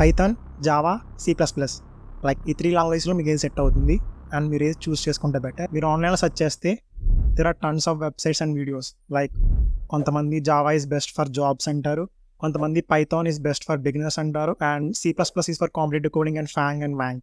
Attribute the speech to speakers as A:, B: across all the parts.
A: Python Java C plus plus like ఈ three లాంగ్వేజ్లో మీకు ఏది సెట్ అవుతుంది? అండ్ మీరు ఏది చూస్ చేసుకుంటే బెటర్ మీరు ఆన్లైన్లో సెర్చ్ చేస్తే there are tons of websites and videos like కొంతమంది Java is best for jobs అంటారు. కొంతమంది Python is best for beginners అంటారు. And C plus plus is for competitive coding and FAANG and Wang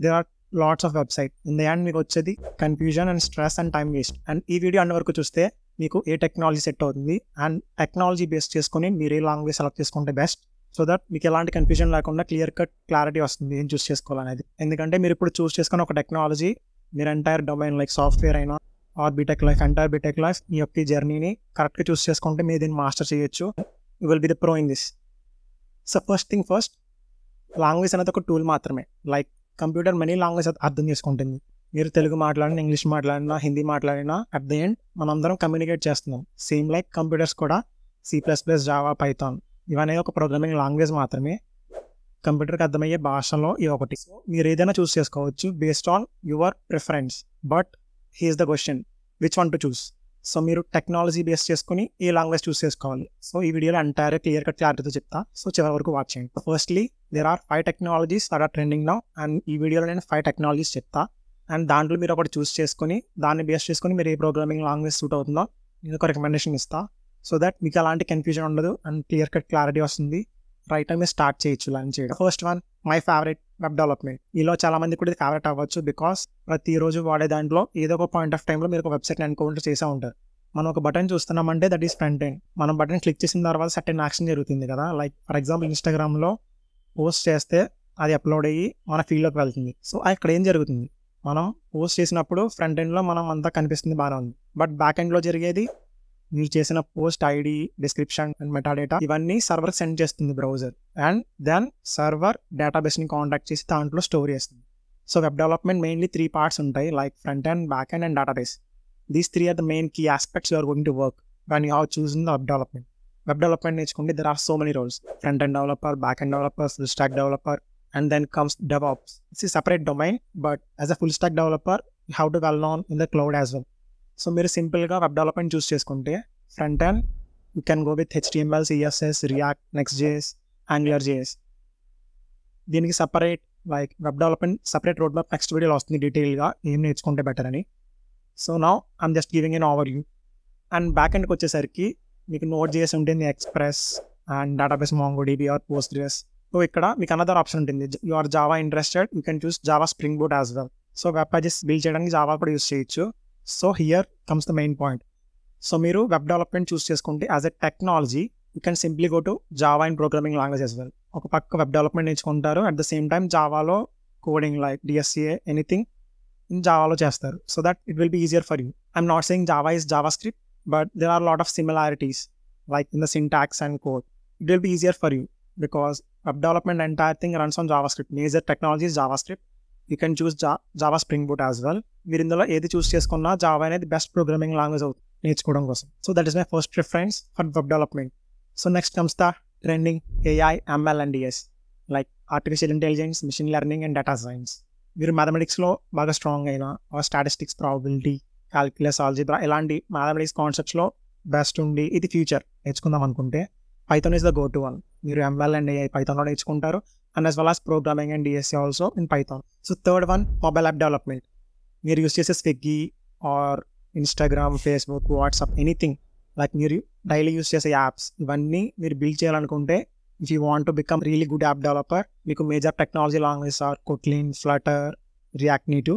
A: there are lots of website in the and మీకు వచ్చేది confusion and stress and time waste and ఈ video అన్న వరకు చూస్తే మీకు ఏ technology set అవుతుంది? అండ్ టెక్నాలజీ బేస్ చేసుకొని మీరు ఏ లాంగ్వేజ్ సెలెక్ట్ చేసుకుంటే బెస్ట్ సో దట్ మీకు ఎలాంటి కన్ఫ్యూజన్ లేకుండా క్లియర్ కట్ క్లారిటీ వస్తుంది ఏం చూస్ చేసుకోవాలనేది. ఎందుకంటే మీరు ఇప్పుడు చూస్ చేసుకున్న ఒక టెక్నాలజీ మీరు ఎంటైర్ డొమైన్ లైక్ సాఫ్ట్వేర్ అయినా or BTech life entire BTech life మీ యొక్క జర్నీని కరెక్ట్గా చూస్ చేసుకుంటే మీరు దీన్ని మాస్టర్ చేయొచ్చు. You will be the pro in this so first thing first language అనేది ఒక టూల్ మాత్రమే. లైక్ కంప్యూటర్ మనీ లాంగ్వేజ్ అర్థం చేసుకుంటుంది. మీరు తెలుగు మాట్లాడినా ఇంగ్లీష్ మాట్లాడినా హిందీ మాట్లాడినా అట్ ద ఎండ్ మనందరం కమ్యూనికేట్ చేస్తున్నాం. సేమ్ లైక్ కంప్యూటర్స్ కూడా C plus plus Java Python ఇవన్నీ ఒక ప్రోగ్రామింగ్ లాంగ్వేజ్ మాత్రమే. కంప్యూటర్కి అర్థమయ్యే భాషలో ఇది ఒకటి. సో మీరు ఏదైనా చూస్ చేసుకోవచ్చు based on your preference but here's the question which one to choose so మీరు టెక్నాలజీ బేస్ చేసుకుని ఏ లాంగ్వేజ్ చూస్ చేసుకోవాలి? సో ఈ వీడియోలో అంటారే క్లియర్ కట్ క్లారిటీతో చెప్తా. సో చివరి వరకు వాచ్ చేయండి. Firstly there are five technologies that are trending now and ఈ వీడియోలో నేను ఫైవ్ టెక్నాలజీస్ చెప్తా. అండ్ దాంట్లో మీరు ఒకటి చూస్ చేసుకుని దాన్ని బేస్ చేసుకుని మీరు ఏ ప్రోగ్రామింగ్ లాంగ్వేజ్ సూట్ అవుతుందో నేను ఒక రికమెండేషన్ ఇస్తా. సో దట్ మీకు అలాంటి కన్ఫ్యూజన్ ఉండదు అండ్ క్లియర్ కట్ క్లారిటీ వస్తుంది. రైట్ టైం స్టార్ట్ చేయొచ్చు లర్న్ చేయడం. First one my favourite web development ఈలో చాలా మంది కూడా ఇది ఫేవరెట్ అవ్వచ్చు బికాస్ ప్రతిరోజు వాడే దాంట్లో ఏదో ఒక పాయింట్ ఆఫ్ టైంలో మీరు ఒక వెబ్సైట్ ఎన్కౌంటర్ చేసే ఉంటారు. మనం ఒక బటన్ చూస్తున్నామంటే దట్ ఈస్ ఫ్రంట్ ఎండ్ మనం బటన్ క్లిక్ చేసిన తర్వాత సర్టెన్ యాక్షన్ జరుగుతుంది కదా. లైక్ ఫర్ ఎగ్జాంపుల్ ఇన్స్టాగ్రామ్లో పోస్ట్ చేస్తే అది అప్లోడ్ అయ్యి మన ఫీల్డ్లోకి వెళ్తుంది. సో అక్కడ ఏం జరుగుతుంది? మనం పోస్ట్ చేసినప్పుడు ఫ్రంట్ ఎండ్లో మనం అంతా కనిపిస్తుంది బాగానే ఉంది. బట్ బ్యాక్ ఎండ్లో జరిగేది మీరు చేసిన post ID description and metadata ఇవన్నీ సర్వర్ సెండ్ చేస్తుంది బ్రౌజర్ అండ్ దెన్ సర్వర్ డేటాబేస్ని కాంటాక్ట్ చేసి దాంట్లో స్టోర్ చేస్తుంది. So web development mainly three parts ఉంటాయి. Like front end back end and database these three are the main key aspects you're going to work one you have choose in the web development web development నేర్చుకుంటే there are so many roles front end developer back end developer full stack developer and then comes DevOps it's separate domain but as a full stack developer you have to well known in the cloud as well so మీరు సింపుల్గా web development choose చేసుకుంటే front end you can go with HTML CSS React Next JS Angular JS. దీనికి separate like web development separate road map next వీడియోలో వస్తుంది డీటెయిల్గా ఏం నేర్చుకుంటే better అని. సో నా I'm just giving an over you and back ఎండ్కి వచ్చేసరికి మీకు నోట్ జేఎస్ ఉంటుంది Express and database Mongo DB or Postgres so ఇక్కడ మీకు అనదర్ ఆప్షన్ ఉంటుంది you are Java interested you can choose Java Spring Boot as well. So web pages build చేయడానికి Java కూడా use చేయొచ్చు. So here comes the main point so మీరు web development choose చేసుకుంటే as a technology you can simply go to Java and programming language as well ఒక పక్క web development నేర్చుకుంటారు at the same time జావాలో coding like DSA anything in జావాలో చేస్తారు. So that it will be easier for you I'm not saying Java is JavaScript but there are lot of similarities like in the syntax and code it will be easier for you because web development entire thing runs on JavaScript major technologies JavaScript you can choose జా Java Spring Boot as well మీరు ఇందులో ఏది choose చేసుకున్నా Java అనేది best programming language అవుతుంది నేర్చుకోవడం కోసం. So that is my first preference for web development so next comes the trending AI ML and DS like artificial intelligence machine learning and data science మీరు మ్యాథమెటిక్స్లో బాగా strong అయినా statistics probability calculus algebra ఇలాంటి mathematics కాన్సెప్ట్స్లో best ఉండి ఇది future నేర్చుకుందాం అనుకుంటే Python is the go to one మీరు ఎంఎల్ అండ్ ఏఐ పైథాన్లో నేర్చుకుంటారు. And as well as programming and DSC also in Python so third one mobile app development మీరు యూస్ చేసే Swiggy or Instagram Facebook WhatsApp anything like మీరు daily use చేసే apps ఇవన్నీ మీరు build చేయాలనుకుంటే if you want to become really good app developer మీకు major technology language are Kotlin Flutter React Native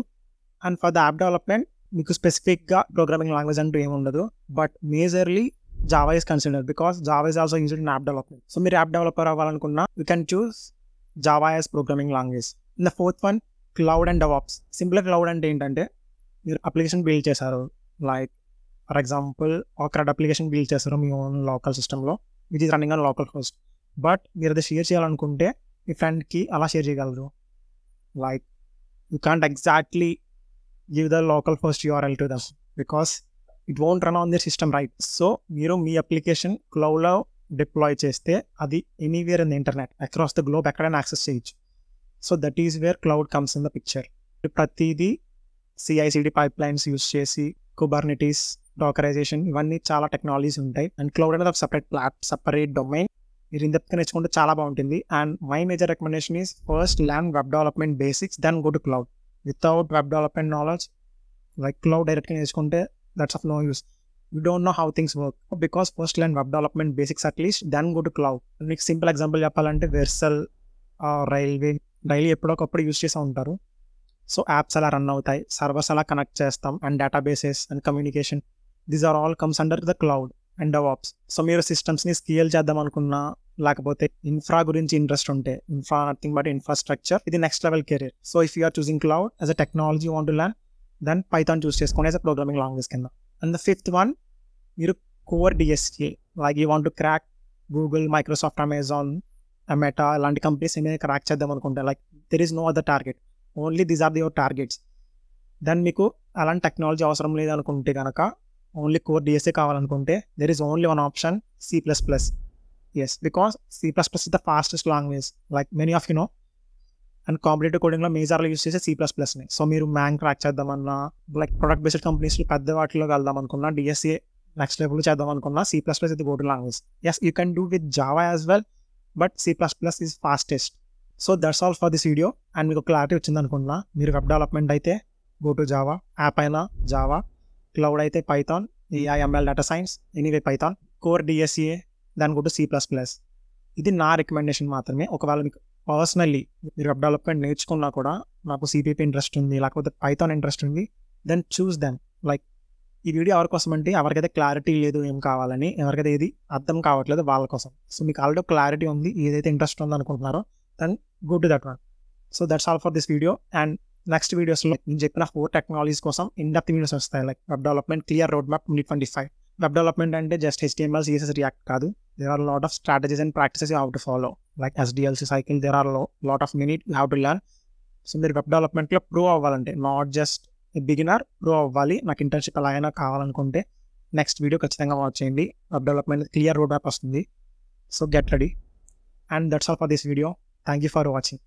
A: and for the app development మీకు స్పెసిఫిక్గా programming language అంటూ ఏమి ఉండదు. But majorly Java is consider because Java is also used in app development so మీరు app developer అవ్వాలనుకున్నా you can choose Java as programming language in the fourth one cloud and DevOps simple cloud అంటే ఏంటంటే మీరు application build చేశారు. Like for example ఒక application build చేస్తారు మీ own local సిస్టంలో which is running on local host but మీరు అది షేర్ చేయాలనుకుంటే మీ ఫ్రెండ్కి అలా షేర్ చేయగలరు. Like you can't exactly give the local host URL to them because it won't run on their system right so మీరు మీ అప్లికేషన్ క్లౌడ్లో డిప్లాయ్ చేస్తే అది anywhere in the internet across the globe ఎక్కడైనా యాక్సెస్ చేయొచ్చు. So that is where cloud comes in the picture ప్రతిదీ CICD pipelines use చేసి Kubernetes డాకరైజేషన్ ఇవన్నీ చాలా టెక్నాలజీస్ ఉంటాయి. అండ్ క్లౌడ్ అనేది ఒక సపరేట్ ప్లాట్ సపరేట్ డొమైన్ మీరు ఇన్ నేర్చుకుంటే చాలా బాగుంటుంది. And my major recommendation is first land web development basics then go to cloud without web development knowledge like cloud డైరెక్ట్గా నేర్చుకుంటే that's of no use you don't know how things work because first land web development basics at least then go to cloud మీకు simple example చెప్పాలంటే Vercel Railway daily ఎప్పుడొకప్పుడు use చేస్తూ ఉంటారు. So apps అలా run అవుతాయి. Servers అలా connect చేస్తాం. And databases and communication these are all comes under the cloud and DevOps so మీరు సిస్టమ్స్ని స్కేల్ చేద్దాం అనుకున్నా లేకపోతే ఇన్ఫ్రా గురించి ఇంట్రెస్ట్ ఉంటే ఇన్ఫ్రా నథింగ్ బట్ ఇన్ఫ్రాస్ట్రక్చర్ ఇది next level career so if you you're choosing cloud as a technology want to land then Python choose చేసుకోండి as a programming language కింద అండ్ ద ఫిఫ్త్ వన్ మీరు core DSA like you want to crack Google Microsoft Amazon Meta ఇలాంటి companies ఏమైనా crack చేద్దాం అనుకుంటే like there is no other target only these are the your targets then మీకు అలాంటి technology అవసరం లేదనుకుంటే కనుక ఓన్లీ కోర్ డిఎస్ఏ కావాలనుకుంటే there is only one option C plus plus as because C plus plus is the fastest language like many of you know and competitive కోడింగ్లో మేజర్లో use చేసే C plus ప్లస్ని so మీరు MAANG crack చేద్దామన్నా like product based కంపెనీస్లో పెద్ద వాటిలో వెళ్దాం అనుకున్నా డిఎస్ఏ నెక్స్ట్ లెవెల్ చేద్దాం అనుకున్నా సి ప్లస్ ప్లస్ ఇది go to language as you can do with Java as well but C plus plus is fastest so that's all for this video and మీకు clarity వచ్చింది అనుకున్నా మీరు web development అయితే go to Java app అయినా Java cloud అయితే Python AI ML data science anyway Python core DSA దాని go to C plus plus ఇది నా రికమెండేషన్ మాత్రమే. ఒకవేళ మీకు పర్సనల్లీ మీరు వెబ్ డెవలప్మెంట్ నేర్చుకున్నా కూడా నాకు సిపిపి ఇంట్రెస్ట్ ఉంది లేకపోతే పైథాన్ ఇంట్రెస్ట్ ఉంది దెన్ చూస్ దెన్ లైక్ ఈ వీడియో ఎవరి కోసం అంటే ఎవరికైతే క్లారిటీ లేదు ఏం కావాలని ఎవరికైతే ఏది అర్థం కావట్లేదు వాళ్ళ కోసం. సో మీకు ఆల్రెడీ క్లారిటీ ఉంది ఏదైతే ఇంట్రెస్ట్ ఉందో అనుకుంటున్నారో then go to that one so that's all for this video and next వీడియోస్లో నేను చెప్పిన ఫోర్ టెక్నాలజీస్ కోసం ఇన్ డెప్త్ వీడియోస్ వస్తాయి. Like web development clear road map twenty twenty five web development అంటే జస్ట్ హెచ్టిఎంఎల్ సిఎస్ఎస్ రియాక్ట్ కాదు. There are lot of strategies and practices how to follow like SDLC cycle there are lot of minute how to learn so మీరు web డెవలప్మెంట్లో prove అవ్వాలంటే not just beginner prove అవ్వాలి. నాకు internship ఎలా అయినా కావాలనుకుంటే next video ఖచ్చితంగా watch చేయండి. Web development clear road map వస్తుంది. So get ready and that's all for this video thank you for watching